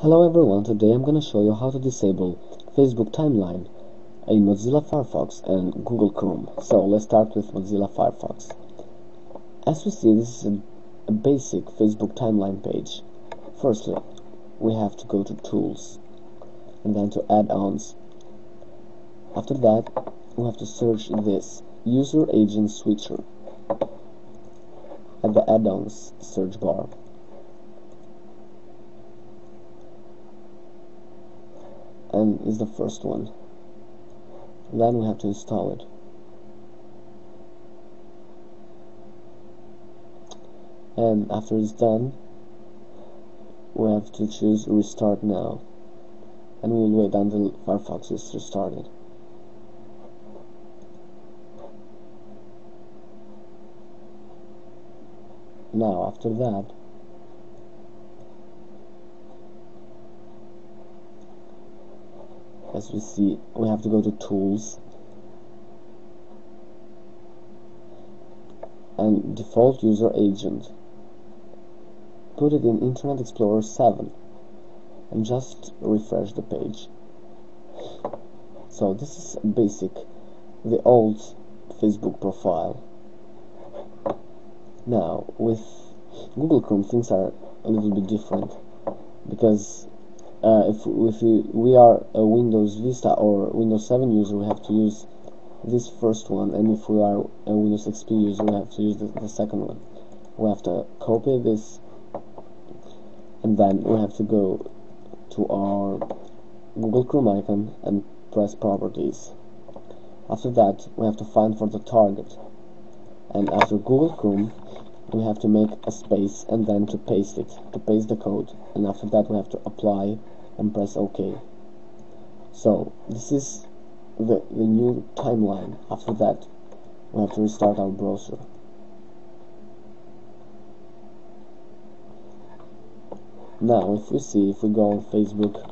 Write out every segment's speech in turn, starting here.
Hello everyone, today I'm gonna show you how to disable Facebook timeline in Mozilla Firefox and Google Chrome. So let's start with Mozilla Firefox. As we see, this is a, a basic Facebook timeline page. Firstly, we have to go to Tools and then to Add-ons. After that, we have to search this User Agent Switcher at the Add-ons search bar. Is the first one. Then we have to install it. And after it's done we have to choose restart now. And we'll wait until Firefox is restarted. Now after that as we see we have to go to tools. And default user agent. Put it in Internet Explorer 7 and just refresh the page. So this is basic the old Facebook profile. Now with Google Chrome things are a little bit different. Because uh, if, if we, we are a Windows Vista or Windows 7 user we have to use this first one and if we are a Windows XP user we have to use the, the second one. We have to copy this and then we have to go to our Google Chrome icon and press properties. After that we have to find for the target. And after Google Chrome we have to make a space and then to paste it to paste the code. And after that we have to apply and press OK. So this is the, the new timeline. After that we have to restart our browser. Now if we see if we go on Facebook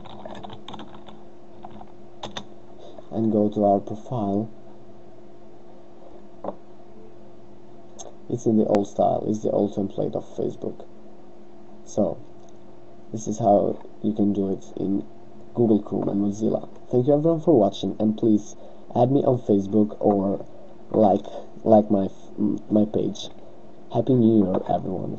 and go to our profile it's in the old style. It's the old template of Facebook. So this is how you can do it in Google Chrome and Mozilla. Thank you everyone for watching and please add me on Facebook or like like my my page. Happy new year everyone